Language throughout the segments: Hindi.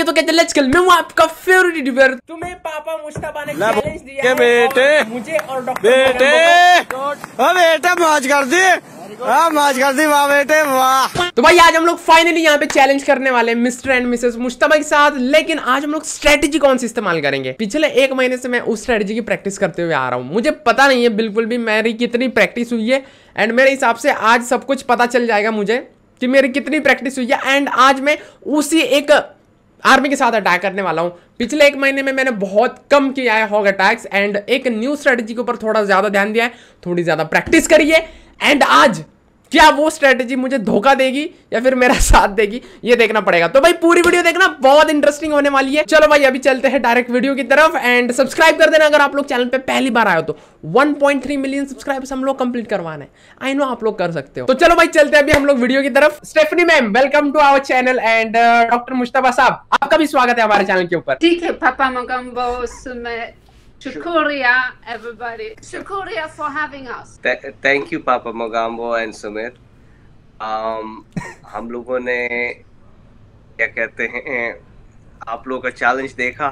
ये तो कहते लेट्स मैं हूँ आपका फेवरेट यूट्यूबर तुम्हें पापा मुश्ताबा ने चैलेंज दिया है बेटे। मुझे और डॉक्टर बेटे। बेटे मौज कर दी। हाँ मौज कर दी वाह बेटे वाह। तो भाई आज हम लोग फाइनली यहाँ पे चैलेंज करने वाले हैं मिस्टर एंड मिसेस मुश्ताबा के साथ। लेकिन आज हम लोग स्ट्रेटेजी कौन सी इस्तेमाल करेंगे? पिछले एक महीने से मैं उस स्ट्रेटेजी की प्रैक्टिस करते हुए आ रहा हूँ। मुझे पता नहीं है बिल्कुल भी मेरी कितनी प्रैक्टिस हुई है। एंड मेरे हिसाब से आज सब कुछ पता चल जाएगा मुझे कि मेरी कितनी प्रैक्टिस हुई है। एंड आज मैं उसी एक आर्मी के साथ अटैक करने वाला हूँ। पिछले एक महीने में मैंने बहुत कम किया है हॉग अटैक्स एंड एक न्यू स्ट्रेटेजी के ऊपर थोड़ा ज़्यादा ध्यान दिया है, थोड़ी ज़्यादा प्रैक्टिस करिए एंड आज क्या वो स्ट्रेटेजी मुझे धोखा देगी या फिर मेरा साथ देगी? ये देखना पड़ेगा। तो भाई, पूरी वीडियो देखना, बहुत इंटरेस्टिंग होने वाली है। चलो भाई, अभी चलते हैं डायरेक्ट वीडियो की तरफ़ एंड सब्सक्राइब कर देना अगर आप लोग चैनल पे पहली बार आए हो तो। 1.3 मिलियन सब्सक्राइबर्स हम लोग कंप्लीट करवाना है। आई नो आप लोग कर सकते हो। तो चलो भाई, चलते हैं अभी हम लोग वीडियो की तरफ़। Stephanie ma'am welcome to our channel and doctor Mushtaba साहब, आपका भी स्वागत है हमारे चैनल के ऊपर। ठीक है, पापा मगम्बो Sumit Shukuriya, everybody. Shukuriya for having us. Th- thank you, Papa Mogambo and Sumit. Um, हम लोगों ने क्या कहते हैं आप लोगों का चैलेंज देखा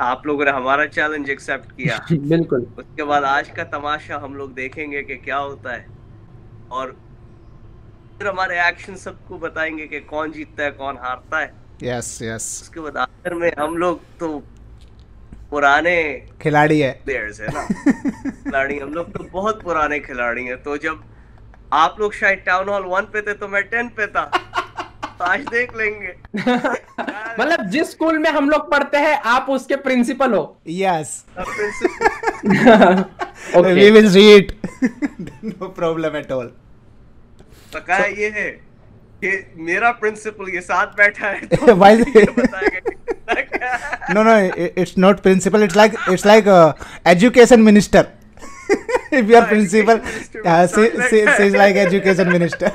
आप लोगों ने हमारा चैलेंज एक्सेप्ट किया बिल्कुल उसके बाद आज का तमाशा हम लोग देखेंगे कि क्या होता है और फिर हमारे एक्शन सबको बताएँगे कि कौन जीतता है कौन हारता है यस yes, यस yes. उसके बाद आखिर में हम लोग तो पुराने खिलाड़ी है। प्लेयर्स है ना। खिलाड़ी हम लोग तो बहुत पुराने खिलाड़ी हैं। तो जब आप लोग शायद टाउन हॉल वन पे थे तो मैं टेन पे था। तो आज देख लेंगे। मतलब जिस स्कूल में हम लोग पढ़ते हैं आप उसके प्रिंसिपल हो। Yes we will see it no problem at all पका ये है कि मेरा प्रिंसिपल ये साथ बैठा है तो No no i- it's not principal it's like it's like uh, education minister. If you are Ah, principal uh, she, sound she, she's like education minister.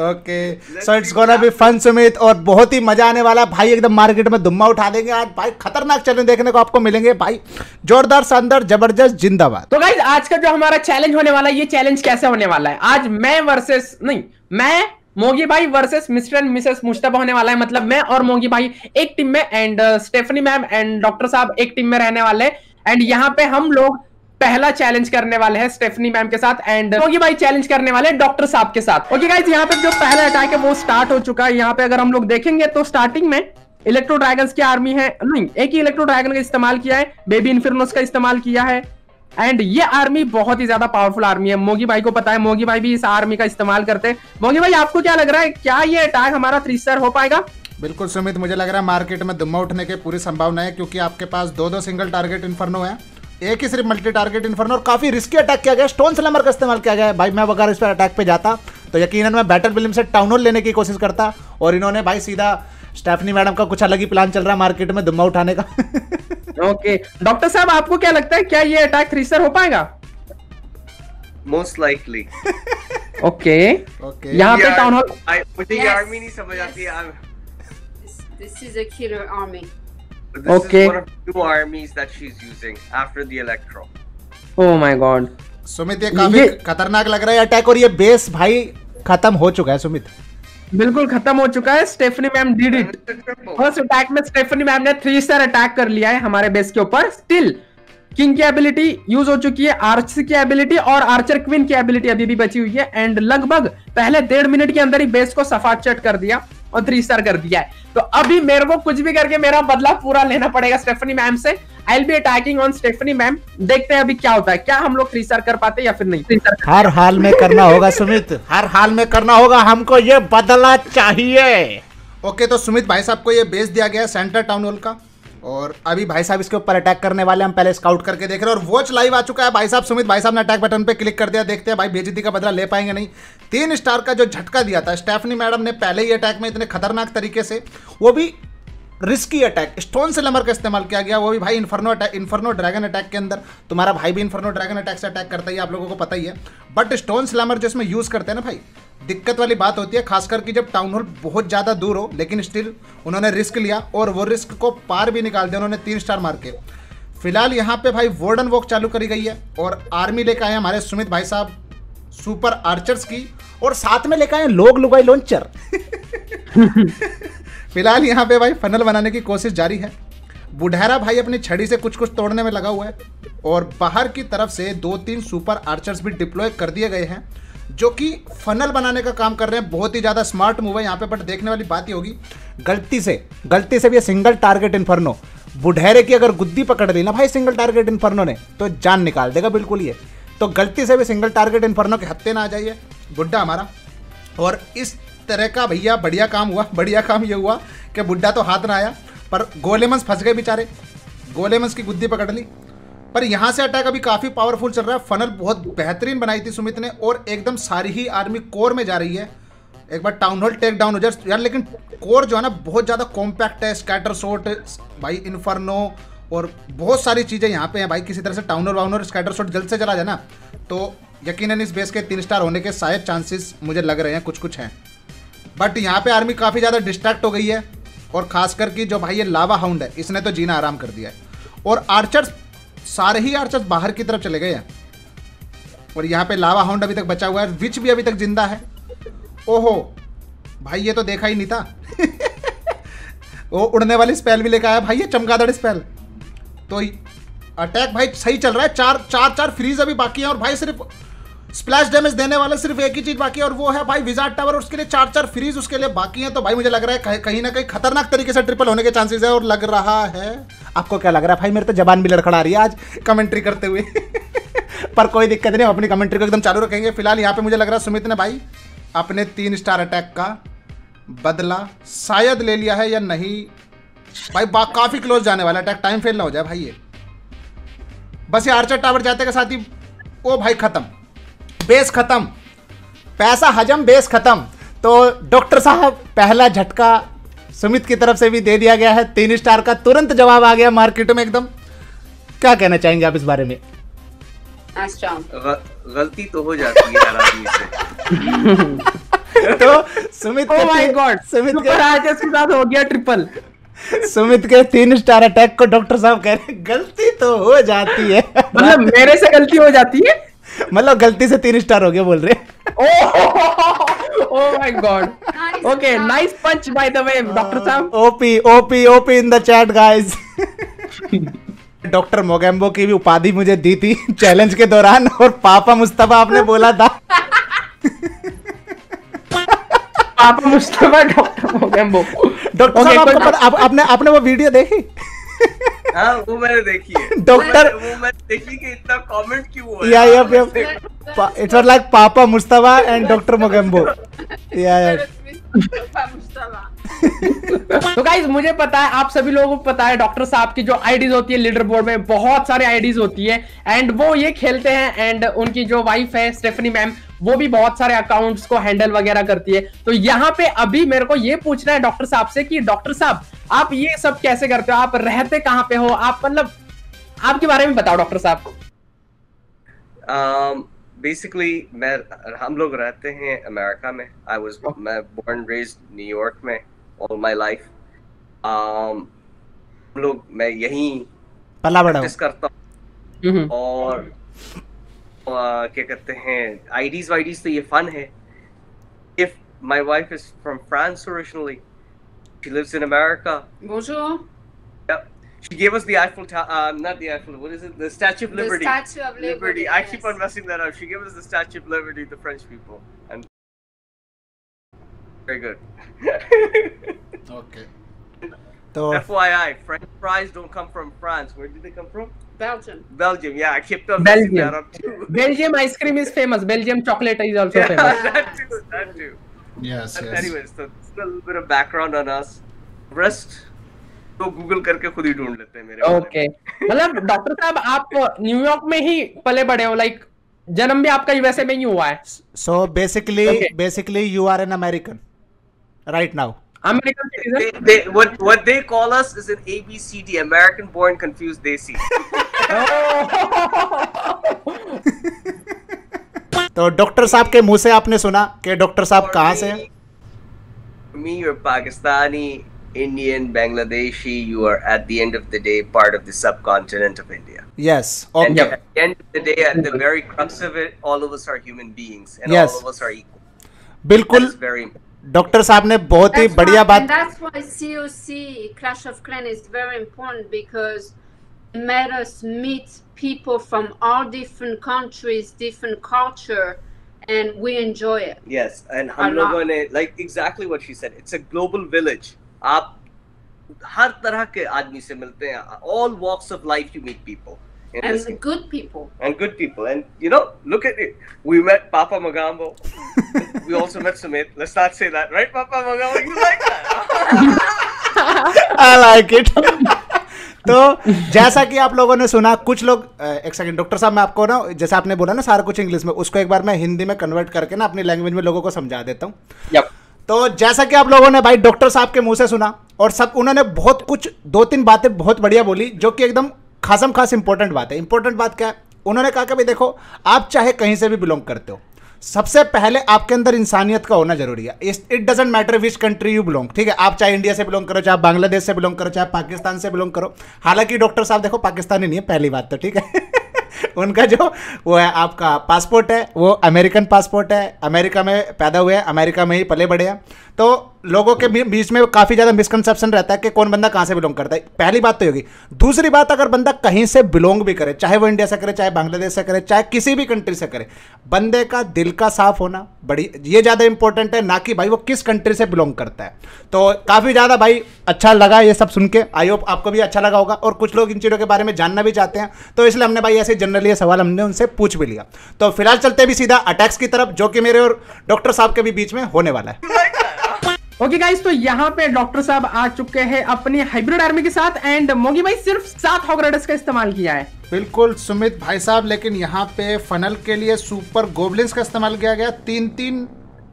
Okay so it's gonna be fun Sumit और बहुत ही मज़ा आने वाला भाई एकदम मार्केट में धुम्मा उठा देंगे आज। भाई खतरनाक चैलेंज देखने को आपको मिलेंगे। भाई जोरदार शानदार ज़बरदस्त जिंदाबाद। तो गाइज़ आज का जो हमारा चैलेंज होने वाला है ये चैलेंज कैसे होने वाला है? आज मैं वर्सेस नहीं मैं मोगी भाई versus mister and missus Mushtaba होने वाला है। मतलब मैं और मोगी भाई एक टीम में and Stephanie ma'am and doctor साहब एक टीम में रहने वाले एंड यहाँ पे हम लोग पहला चैलेंज करने वाले हैं स्टेफनी मैम के साथ एंड मोगी भाई चैलेंज करने वाले हैं डॉक्टर साहब के साथ। ओके गाइज़ यहाँ पे जो पहला अटैक है वो स्टार्ट हो चुका है। यहाँ पे अगर हम लोग देखेंगे तो स्टार्टिंग में इलेक्ट्रो ड्रैगन्स की आर्मी है। नहीं, एक ही इलेक्ट्रो ड्रैगन का इस्तेमाल किया है। बेबी इन्फिरनोस का इस्तेमाल किया है। एंड ये आर्मी बहुत ही ज़्यादा पावरफुल आर्मी है। मोगी भाई को पता है, मोगी भाई भी इस आर्मी का इस्तेमाल करते हैं। मोगी भाई, आपको क्या लग रहा है, क्या ये अटैक हमारा थ्री स्टार हो पाएगा? बिल्कुल सुमित, मुझे लग रहा है मार्केट में दुम्मा उठने की पूरी संभावना है, क्योंकि आपके पास दो दो सिंगल टारगेट इन्फर्नो है। एक ही सिर्फ़ मल्टी टारगेट इन्फर्नो और काफ़ी रिस्की अटैक किया गया स्टोन स्लमर का इस्तेमाल किया गया है। भाई, मैं अगर इस पर अटैक पे जाता तो यकीनन मैं बैटल फ़िल्म से टाउन हॉल लेने की कोशिश करता, और इन्होंने भाई सीधा स्टेफनी मैडम का कुछ अलग ही प्लान चल रहा है मार्केट में दुम्मा उठाने का। ओके। डॉक्टर साहब आपको क्या लगता है क्या ये अटैक थ्री स्टार हो पाएगा? Most likely okay. ओके। यहाँ पे टाउन हॉल मुझे ये आर्मी नहीं समझ आती है This, this is a killer army. This Okay. is one of two armies that she's using after the electro. Oh my god Sumit ये काफ़ी खतरनाक लग रहा है अटैक और ये बेस भाई खत्म हो चुका है सुमित। बिल्कुल खत्म हो चुका है। Stephanie ma'am did it first attack में स्टेफनी मैम ने थ्री स्टार अटैक कर लिया है हमारे बेस के ऊपर। स्टिल किंग की एबिलिटी यूज़ हो चुकी है आर्च की एबिलिटी और आर्चर क्वीन की एबिलिटी अभी भी बची हुई है। एंड लगभग पहले डेढ़ मिनट के अंदर ही बेस को सफ़ा चट कर दिया। और थ्री स्टार कर दिया है। तो अभी मेरे को कुछ भी करके मेरा बदला पूरा लेना पड़ेगा स्टेफनी मैम से। I will be attacking on Stephanie ma'am देखते हैं अभी क्या होता है। क्या हम लोग थ्री स्टार कर पाते हैं या फिर नहीं? हर हाल में करना होगा सुमित। हर हाल में करना होगा। हमको ये बदला चाहिए। ओके okay, तो सुमित भाई साहब को ये बेच दिया गया सेंटर टाउन हॉल का। और अभी भाई साहब इसके ऊपर अटैक करने वाले हम पहले स्काउट करके देख रहे हैं और वॉच लाइव आ चुका है। भाई साहब, सुमित भाई साहब ने अटैक बटन पे क्लिक कर दिया, देखते हैं भाई बेजती का बदला ले पाएँगे नहीं। तीन स्टार का जो झटका दिया था स्टेफनी मैडम ने पहले ही अटैक में इतने खतरनाक तरीके से, वो भी रिस्की अटैक स्टोन से लमर का इस्तेमाल किया गया, वो भी भाई inferno attack inferno dragon attack के अंदर। तुम्हारा भाई भी इन्फर्नो ड्रैगन अटैक से अटैक करता ही आप लोगों को पता ही है। बट स्टोन स्लैमर जो इसमें यूज़ करते हैं ना भाई दिक्कत वाली बात होती है, खासकर कि जब टाउन हॉल बहुत ज़्यादा दूर हो, लेकिन स्टिल उन्होंने रिस्क लिया और वो रिस्क को पार भी निकाल दिया, उन्होंने तीन स्टार मार के। फ़िलहाल यहाँ पे भाई वार्डन वॉक चालू करी गई है और आर्मी लेकर आए हमारे सुमित भाई साहब सुपर आर्चर्स की और साथ में लेकर आए लोग लुगाई लॉन्चर फ़िलहाल यहाँ पे भाई फनल बनाने की कोशिश जारी है। बुढ़ारा भाई अपनी छड़ी से कुछ कुछ तोड़ने में लगा हुआ है और बाहर की तरफ़ से दो तीन सुपर आर्चर्स भी डिप्लॉय कर दिए गए हैं। जो कि फनल बनाने का काम कर रहे हैं। बहुत ही ज़्यादा स्मार्ट मूव है यहाँ पे बट देखने वाली बात ही होगी। गलती से गलती से भी सिंगल टारगेट इन्फर्नो बुढ़ेरे की अगर गुद्दी पकड़ ली ना भाई सिंगल टारगेट इन्फर्नो ने तो जान निकाल देगा बिल्कुल ये। तो गलती से भी सिंगल टारगेट इन्फर्नो के हत्ते ना आ जाइए, बुढ़ा हमारा। और इस तरह का भैया बढ़िया काम हुआ, बढ़िया काम ये हुआ कि बुढ़ा तो हाथ ना आया, पर गोलेमंस फंस गए बेचारे। गोलेमंस की गुद्दी पकड़ ली पर यहाँ से अटैक अभी काफ़ी पावरफुल चल रहा है। फनल बहुत बेहतरीन बनाई थी सुमित ने और एकदम सारी ही आर्मी कोर में जा रही है। एक बार टाउन हॉल टेक डाउन हो जाए। यार लेकिन कोर जो है ना, बहुत ज़्यादा कॉम्पैक्ट है स्कैटर शॉट भाई इन्फर्नो और बहुत सारी चीज़ें यहाँ पे हैं भाई। किसी तरह से टाउन हॉल वाउन स्कैटर शॉट जल्द से चला जाए ना तो यकीनन इस बेस के तीन स्टार होने के शायद चांसेस मुझे लग रहे हैं कुछ कुछ हैं। बट यहाँ पे आर्मी काफ़ी ज़्यादा डिस्ट्रैक्ट हो गई है और खासकर कि जो भाई ये लावा हाउंड है, इसने तो जीना आराम कर दिया है। और आर्चर्स सारे ही आर्चर्स बाहर की तरफ़ चले गए हैं। और यहाँ पे लावा हाउंड अभी तक बचा हुआ है विच भी अभी तक ज़िंदा है। ओहो, भाई ये तो देखा ही नहीं था। वो उड़ने वाली स्पेल भी लेकर आया, भाई ये चमकादड़ स्पेल तो अटैक भाई सही चल रहा है, चार चार चार फ्रीज अभी बाकी है और भाई सिर्फ़ स्प्लैश डैमेज देने वाला सिर्फ़ एक ही चीज़ बाकी है, और वो है भाई विजार्ड टावर उसके लिए चार चार फ्रीज उसके लिए बाकी है तो भाई मुझे लग रहा है कहीं कहीं ना कहीं खतरनाक तरीके से ट्रिपल होने के चांसेस है, और लग रहा है। आपको क्या लग रहा है? भाई, मेरे तो जबान भी लड़खड़ा रही है आज कमेंट्री करते हुए। पर कोई दिक्कत नहीं, हम अपनी कमेंट्री को एकदम चालू रखेंगे। फ़िलहाल यहाँ पे मुझे लग रहा है सुमित ने भाई अपने तीन स्टार अटैक का बदला शायद ले लिया है या नहीं। भाई, बा काफ़ी क्लोज जाने वाला अटैक टाइम फेल ना हो जाए भाई ये। बस ये आर्चर टावर जाते के साथ ही ओ भाई खत्म। बेस खत्म। पैसा हजम बेस खत्म। तो डॉक्टर साहब पहला झटका सुमित की तरफ़ से भी दे दिया गया है। तीन स्टार का तुरंत जवाब आ गया मार्केट में एकदम। क्या कहना चाहेंगे आप इस बारे में? गलती तो हो जाती है हर आदमी से। तो सुमित माय तीन- गॉड सुमित के साथ हो गया ट्रिपल सुमित के तीन स्टार अटैक को डॉक्टर साहब कह रहे गलती तो हो जाती है। मतलब मेरे से गलती हो जाती है? मतलब गलती से तीन स्टार हो गया बोल रहे। ओ my god okay nice punch by the way doctor साहब OP OP OP in the chat guys doctor Mogambo की भी उपाधि मुझे दी थी चैलेंज के दौरान और पापा मुस्तफ़ा आपने बोला था। पापा मुस्तफ़ा डॉक्टर मोगेम्बो डॉक्टर साहब आपने आपने वो वीडियो देखी? हाँ वो मैंने देखी है। डॉक्टर वो मैंने देखी कि इतना कमेंट क्यों हुआ या या But- इट्स लाइक पापा मुस्तफ़ा एंड डॉक्टर मोगेम्बो या. तो गाइज़ मुझे पता है आप सभी लोगों को पता है डॉक्टर साहब की जो आईडीज होती है लीडर बोर्ड में बहुत सारे आईडीज होती है एंड वो ये खेलते हैं एंड उनकी जो वाइफ है स्टेफनी मैम वो भी बहुत सारे अकाउंट्स को हैंडल वगैरह करती है। तो यहाँ पे अभी मेरे को ये पूछना है डॉक्टर साहब से कि डॉक्टर साहब आप ये सब कैसे करते हो? आप रहते कहाँ पे हो? आप मतलब आपके बारे में बताओ डॉक्टर साहब। बेसिकली मैं हम लोग रहते हैं अमेरिका में। आई वाज मैं बोर्न रेज्ड न्यूयॉर्क में। ऑल माय लाइफ हम लोग मैं यहीं पला बड़ा प्रैक्टिस करता हूँ हम्म, और आ, क्या कहते हैं आईडीज वाईडीज तो ये फन है if my wife is from France originally she lives in America Bonjour. Yep. She gave us the Eiffel Tower. Um, not the Eiffel. What is it? The Statue of The Liberty. Statue of Liberty, I keep yes. on messing that up. She gave us the Statue of Liberty, the French people, and very good. Okay तो FYI, French fries don't come from France. Where did they come from? Belgium. Belgium. Yeah, I kept on Belgium. that up too. Belgium ice cream is famous Belgium chocolate is also yeah, famous that too. That too. Yes But anyways, so just a little bit of background on us. Rest. तो गूगल करके खुद ही ढूंढ लेते हैं मेरे ओके मतलब डॉक्टर साहब आप न्यूयॉर्क में ही पले बड़े हो लाइक जन्म भी आपका यूएसए में ही हुआ है so basically basically you are an American Right now American They, citizen they, what what they call us is an ABCD, American born confused desi. तो डॉक्टर साहब के मुंह से आपने सुना कि डॉक्टर साहब कहाँ से हैं For me, you're Pakistani, Indian, Bangladeshi. You are at the end of the day part of the subcontinent of India. Yes And okay at the end of the day, at the very crux of it, all of us are human beings, and Yes. all of us are equal. That बिल्कुल is very important. डॉक्टर साहब ने बहुत ही That's बढ़िया why, बात and that's why COC Clash of Clans is very important because it made us meet people from all different countries, different culture, and we enjoy it. Yes, and हम Allah. लोगों ने like exactly what she said. It's a global village. आप हर तरह के आदमी से मिलते हैं. All walks of life you meet people. In And this the good people. and good people. And you know, look at it. We met Papa Magambo. we also met Sumit. Let's not say that, right, Papa Magambo? You like that? I like it तो जैसा कि आप लोगों ने सुना कुछ लोग एक सेकंड डॉक्टर साहब मैं आपको ना जैसे आपने बोला ना सारा कुछ इंग्लिश में उसको एक बार मैं हिंदी में कन्वर्ट करके ना अपनी लैंग्वेज में लोगों को समझा देता हूँ Yep. तो जैसा कि आप लोगों ने भाई डॉक्टर साहब के मुँह से सुना और सब उन्होंने बहुत कुछ दो तीन बातें बहुत बढ़िया बोली जो कि एकदम खासम खास इंपॉर्टेंट बात है। इंपॉर्टेंट बात क्या है? उन्होंने कहा कि भाई देखो, आप चाहे कहीं से भी बिलोंग करते हो, सबसे पहले आपके अंदर इंसानियत का होना ज़रूरी है। It doesn't matter which country you belong ठीक है, आप चाहे इंडिया से बिलोंग करो, चाहे बांग्लादेश से बिलोंग करो, चाहे पाकिस्तान से बिलोंग करो। हालाँकि डॉक्टर साहब देखो पाकिस्तानी नहीं है, पहली बात तो ठीक है। उनका जो, वो है आपका पासपोर्ट है, वो अमेरिकन पासपोर्ट है। अमेरिका में पैदा हुए हैं अमेरिका में ही पले बड़े हैं। तो लोगों के बीच में काफ़ी ज़्यादा मिसकंसेप्शन रहता है कि कौन बंदा कहाँ से बिलोंग करता है। पहली बात तो होगी। दूसरी बात, अगर बंदा कहीं से बिलोंग भी करे, चाहे वो इंडिया से करे, चाहे बांग्लादेश से करे, चाहे किसी भी कंट्री से करे, बंदे का दिल का साफ़ होना बड़ी, ये ज़्यादा इंपॉर्टेंट है, ना कि भाई वो किस कंट्री से बिलोंग करता है। तो काफ़ी ज़्यादा भाई अच्छा लगा ये सब सुन के। आई होप आपको भी अच्छा लगा होगा और कुछ लोग इन चीज़ों के बारे में जानना भी चाहते हैं तो इसलिए हमने भाई ऐसे जनरली ये सवाल हमने उनसे पूछ भी लिया। तो फ़िलहाल चलते भी सीधा अटैक्स की तरफ़, जो कि मेरे और डॉक्टर साहब के भी बीच में होने वाला है। ओके गाइस तो यहाँ पे डॉक्टर साहब आ चुके हैं अपनी हाइब्रिड आर्मी के साथ एंड मोगी भाई सिर्फ़ सात हॉगरेडस का इस्तेमाल किया है। बिल्कुल, सुमित भाई साहब, लेकिन यहाँ पे फनल के लिए सुपर गोबलिन्स का इस्तेमाल किया गया तीन तीन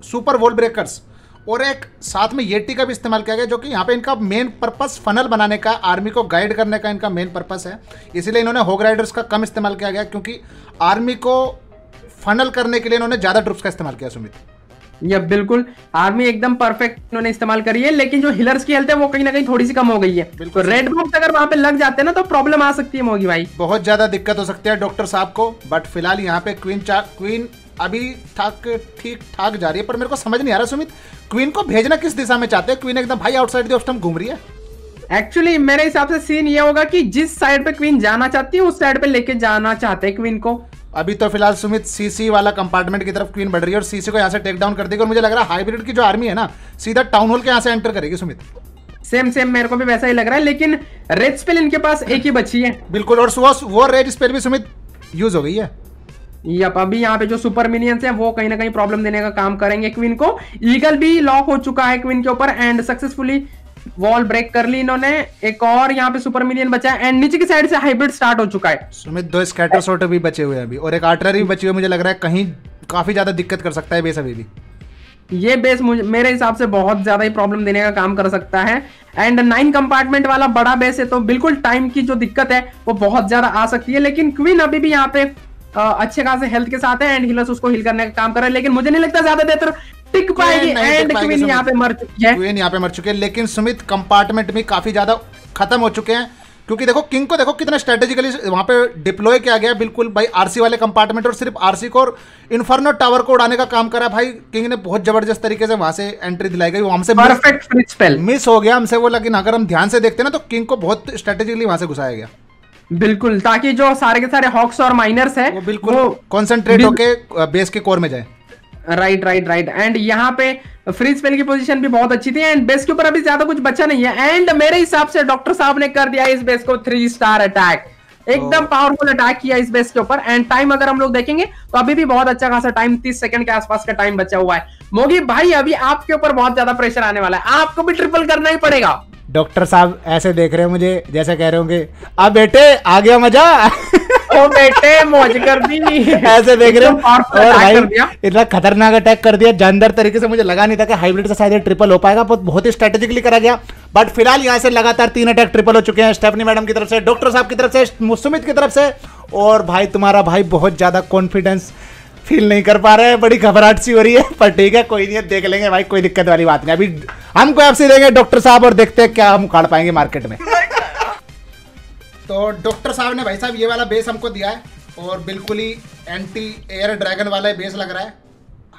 सुपर वॉल ब्रेकर्स और एक साथ में येटी का भी इस्तेमाल किया गया, जो कि यहाँ पे इनका मेन पर्पस फनल बनाने का आर्मी को गाइड करने का इनका मेन पर्पस है। इसीलिए इन्होंने होग राइडर्स का कम इस्तेमाल किया गया, क्योंकि आर्मी को फनल करने के लिए इन्होंने ज़्यादा ट्रुप्स का इस्तेमाल किया, सुमित। ये बिल्कुल आर्मी एकदम परफेक्ट उन्होंने इस्तेमाल करी है लेकिन जो हिलर्स की हेल्थ है वो कहीं ना कहीं थोड़ी सी कम हो गई है। बिल्कुल तो रेड बॉक्स अगर वहाँ पे लग जाते हैं ना तो प्रॉब्लम आ सकती है मोगी भाई। बहुत ज़्यादा दिक्कत हो सकती है डॉक्टर साहब को बट फ़िलहाल यहाँ पे क्वीन चा क्वीन अभी ठाक ठीक ठाक जा रही है पर मेरे को समझ नहीं आ रहा सुमित क्वीन को भेजना किस दिशा में चाहते हैं? क्वीन एकदम भाई आउटसाइड द ऑफ़ घूम रही है? एक्चुअली मेरे हिसाब से सीन ये होगा कि जिस साइड पे क्वीन जाना चाहती है उस साइड पे लेके जाना चाहते हैं क्वीन को। अभी तो फ़िलहाल सुमित सीसी वाला कंपार्टमेंट की तरफ़ क्वीन बढ़ रही है और सीसी को यहाँ से टेक डाउन कर देगी और मुझे लग रहा है हाइब्रिड की जो आर्मी है ना सीधा टाउन हॉल के यहाँ से एंटर करेगी सुमित। सेम सेम मेरे को भी वैसा ही लग रहा है लेकिन रेड स्पेल इनके पास एक ही बची है। बिल्कुल और वो रेड स्पेल भी सुमित यूज़ हो गई है। यप अभी यहाँ पे जो सुपर मिनियंस है वो कहीं ना कहीं प्रॉब्लम देने का काम करेंगे क्वीन को। ईगल भी लॉक हो चुका है क्वीन के ऊपर एंड सक्सेसफुली वॉल ब्रेक कर ली इन्होंने। एक और यहाँ पे सुपर मिनियन बचा है। एंड नीचे की साइड से हाइब्रिड स्टार्ट हो चुका है। सुमित दो स्कैटर शॉट भी बचे हुए हैं अभी। और एक आर्टलरी भी बची हुई मुझे लग रहा है कहीं काफ़ी ज़्यादा दिक्कत कर सकता है बेस अभी भी। ये बेस मुझे मेरे हिसाब से बहुत ज़्यादा ही प्रॉब्लम देने का काम कर सकता है। एंड नाइन कंपार्टमेंट वाला बड़ा बेस है तो बिल्कुल टाइम की जो दिक्कत है वो बहुत ज़्यादा आ सकती है। लेकिन क्वीन अभी भी यहाँ पे अच्छे खासे हेल्थ के साथ है एंड हिलर्स उसको हिल करने का काम कर रहा है लेकिन मुझे नहीं लगता ज़्यादा देर टिक पाएगी एंड क्वीन यहाँ पे मर चुकी है। क्वीन यहाँ पे मर चुके हैं लेकिन सुमित कंपार्टमेंट भी काफ़ी ज़्यादा खत्म हो चुके हैं क्योंकि देखो किंग को देखो कितना स्ट्रेटेजिकली वहाँ पे डिप्लॉय किया गया बिल्कुल भाई आरसी वाले कंपार्टमेंट और सिर्फ़ आरसी को और इन्फर्नो टावर को उड़ाने का काम करा भाई किंग ने बहुत ज़बरदस्त तरीके से वहाँ से एंट्री दिलाई गई वो हमसे मिस- परफेक्ट मिस हो गया हमसे वो लेकिन अगर हम ध्यान से देखते ना तो किंग को बहुत स्ट्रेटेजिकली वहाँ से घुसाया गया। बिल्कुल ताकि जो सारे के सारे हॉक्स और माइनर्स है वो बिल्कुल कॉन्सेंट्रेट होके बेस के कोर में जाए। राइट राइट राइट एंड यहाँ पे फ्री स्पेल की पोजीशन भी बहुत अच्छी थी एंड बेस के ऊपर अभी ज़्यादा कुछ बचा नहीं है। एंड मेरे हिसाब से डॉक्टर साहब ने कर दिया इस बेस को थ्री स्टार अटैक एकदम पावरफुल अटैक किया इस बेस के ऊपर। एंड टाइम अगर हम लोग देखेंगे तो अभी भी बहुत अच्छा खासा टाइम 30 सेकंड के आसपास का टाइम बचा हुआ है। मोगी भाई अभी आपके ऊपर बहुत ज़्यादा प्रेशर आने वाला है। आपको भी ट्रिपल करना ही पड़ेगा। डॉक्टर साहब ऐसे देख रहे हैं मुझे जैसे कह रहे होंगे अब बेटे आ गया मज़ा? ओ बेटे मौज कर दी। ऐसे देख रहे हो। और भाई इतना खतरनाक अटैक कर दिया जानदार तरीके से मुझे लगा नहीं था कि हाइब्रिड से शायद ट्रिपल हो पाएगा बहुत बहुत ही स्ट्रेटेजिकली करा गया। बट फ़िलहाल यहाँ से लगातार तीन अटैक ट्रिपल हो चुके हैं स्टेफनी मैडम की तरफ़ से डॉक्टर साहब की तरफ़ से सुमित की तरफ़ से। और भाई तुम्हारा भाई बहुत ज़्यादा कॉन्फिडेंस फील नहीं कर पा रहे हैं बड़ी घबराहट सी हो रही है पर ठीक है कोई नहीं है देख लेंगे भाई कोई दिक्कत वाली बात नहीं। अभी हम कोई आपसे देंगे डॉक्टर साहब और देखते हैं क्या हम उखाड़ पाएँगे मार्केट में। तो डॉक्टर साहब ने भाई साहब ये वाला बेस हमको दिया है और बिल्कुल ही एंटी एयर ड्रैगन वाला बेस लग रहा है।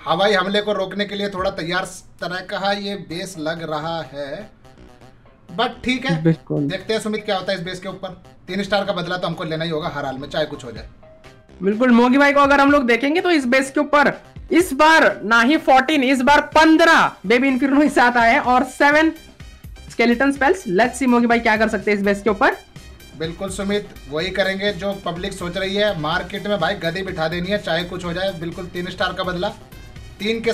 हवाई हमले को रोकने के लिए थोड़ा तैयार तरह का ये बेस लग रहा है। बट ठीक है देखते हैं सुमित क्या होता है इस बेस के ऊपर। तीन स्टार का बदला तो हमको लेना ही होगा हर हाल में चाहे कुछ हो जाए। बिल्कुल, मोगी भाई को अगर हम लोग देखेंगे तो इस बेस के ऊपर, इस बार ना ही 14 इस बार 15 बेबी इन्फिनो साथ आए और seven skeleton spells let's see Mogi भाई, क्या कर सकते हैं इस बेस के ऊपर? बिल्कुल, सुमित, वही करेंगे जो पब्लिक सोच रही है। मार्केट में भाई गदी बिठा देनी है, चाहे कुछ हो जाए, बिल्कुल तीन स्टार का बदला। तीन के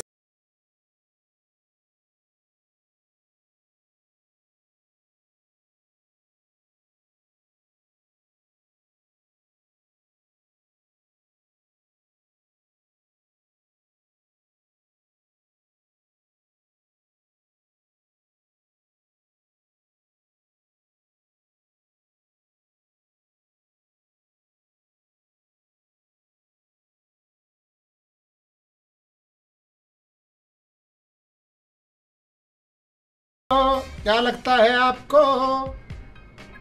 क्या लगता है आपको?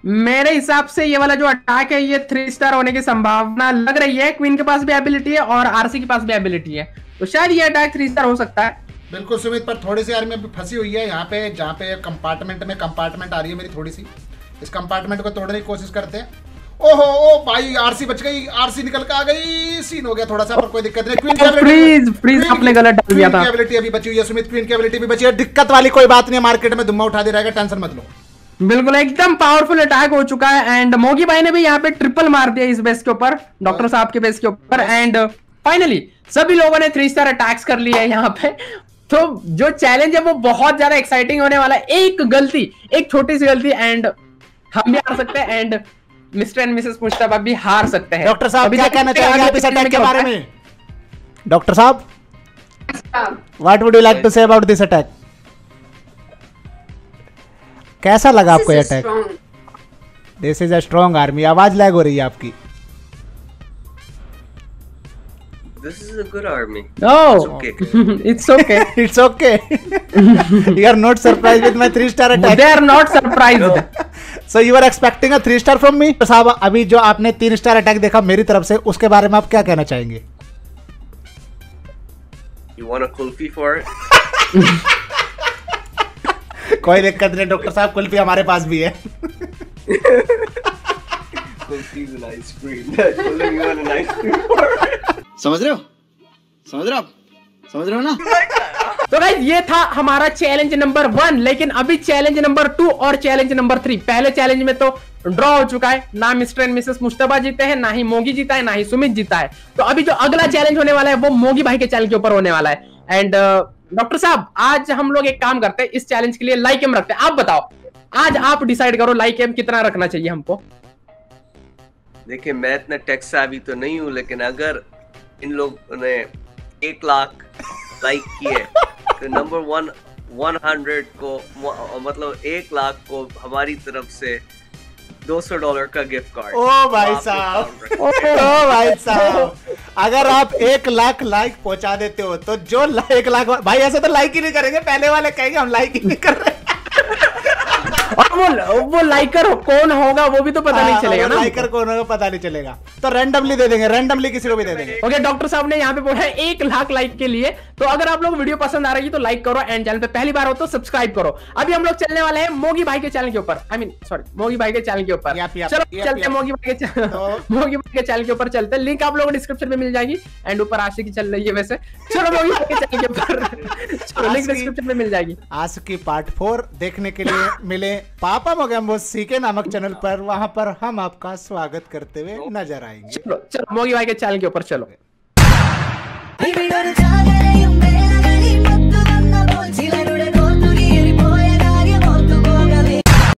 मेरे हिसाब से ये वाला जो अटैक है ये थ्री स्टार होने की संभावना लग रही है। क्वीन के पास भी एबिलिटी है और आरसी के पास भी एबिलिटी है। तो शायद ये अटैक थ्री स्टार हो सकता है। बिल्कुल सुमित पर थोड़ी सी आर्मी अभी फंसी हुई है यहाँ पे जहाँ पे कंपार्टमेंट में कंपार्टमेंट आ रही है मेरी थोड़ी सी। इस कंपार्टमेंट को तोड़ने की कोशिश करते हैं। ओहो ओ भाई आरसी बच गई आरसी निकल के आ गई। सीन हो गया थोड़ा सा पर कोई दिक्कत नहीं। क्वीन फ्रीज फ्रीज आपने गलत डाल दिया था। एबिलिटी अभी बची हुई है सुमित क्वीन की एबिलिटी भी बची है। दिक्कत वाली कोई बात नहीं मार्केट में दुम्मा उठा दे रहेगा टेंशन मत लो। बिल्कुल एकदम पावरफुल अटैक हो चुका है एंड मोगी भाई ने भी यहाँ पे ट्रिपल मार दिया इस बेस के ऊपर डॉक्टर साहब के बेस के ऊपर एंड फाइनली सभी लोगों ने थ्री स्टार अटैक्स कर लिए है यहाँ पे। तो जो चैलेंज है वो बहुत ज़्यादा एक्साइटिंग होने वाला है। एक गलती एक छोटी सी गलती एंड हम भी आ सकते हैं and mister and missus Mushtaba भी हार सकते हैं। डॉक्टर साहब अभी क्या कहना चाहेंगे आप इस अटैक के बारे में? डॉक्टर साहब? What would you like to say about this attack कैसा लगा आपको ये this is attack this is a strong army आवाज़ लैग हो रही है आपकी। This is a good army. Oh, okay. it's okay. It's okay you are not surprise with my 3 star They are not surprised. No. So you are expecting a 3 star from me साहब अभी जो आपने 3 स्टार अटैक देखा मेरी तरफ़ से उसके बारे में आप क्या कहना चाहेंगे You want a kulfi for it? कोई दिक्कत नहीं डॉक्टर साहब कुल्फी हमारे पास भी है Kulfi's an ice cream. Tell them you want an ice cream for. समझ रहे हो? समझ रहे हो आप? समझ रहे हो ना? तो गाइज़ ये था हमारा चैलेंज नंबर वन लेकिन अभी चैलेंज नंबर टू और चैलेंज नंबर थ्री पहले चैलेंज में तो ड्रॉ हो चुका है ना मिस्टर एंड मिसेस मुश्तबा जीते हैं ना ही मोगी जीता है ना ही सुमित जीता है। तो अभी जो अगला चैलेंज होने वाला है वो मोगी भाई के चैनल के ऊपर होने वाला है। एंड डॉक्टर साहब आज हम लोग एक काम करते हैं इस चैलेंज के लिए लाइक एम रखते हैं। आप बताओ आज आप डिसाइड करो लाइक एम कितना रखना चाहिए हमको? देखिए मैं इतना टेक्स अभी तो नहीं हूँ लेकिन अगर इन लोग ने एक लाख लाइक किए। तो नंबर वन वन हंड्रेड को मतलब एक लाख को हमारी तरफ़ से दो सौ डॉलर का गिफ्ट कार्ड ओ भाई साहब। ओ भाई साहब। अगर आप एक लाख लाइक पहुँचा देते हो तो जो एक लाख भाई ऐसे तो लाइक ही नहीं करेंगे पहले वाले कहेंगे हम लाइक ही नहीं कर रहे। वो वो लाइकर कौन होगा वो भी तो पता नहीं चलेगा ना। लाइकर कौन होगा पता नहीं चलेगा। तो रैंडमली दे देंगे रैंडमली किसी को भी दे देंगे। ओके डॉक्टर साहब ने यहाँ पे बोला है एक लाख लाइक के लिए। तो अगर आप लोग वीडियो पसंद आ रही है तो लाइक करो एंड चैनल पे पहली बार हो तो सब्सक्राइब करो। अभी हम लोग चलने वाले हैं मोगी भाई के चैनल के ऊपर। आई मीन सॉरी मोगी भाई के चैनल के ऊपर। चलो चलते मोगी भाई के चैनल तो- मोगी भाई के चैनल के ऊपर चलते लिंक आप लोगों को डिस्क्रिप्शन में मिल जाएगी। एंड ऊपर आशी की चल रही है वैसे। चलो मोगी भाई के चैनल के ऊपर। लिंक डिस्क्रिप्शन में मिल जाएगी। आज की पार्ट फोर देखने के लिए मिले। पापा मोगेम्बोस सी के नामक चैनल पर वहाँ पर हम आपका स्वागत करते हुए नज़र आएँगे। चलो चलो मोगी भाई के चैनल के ऊपर चलो।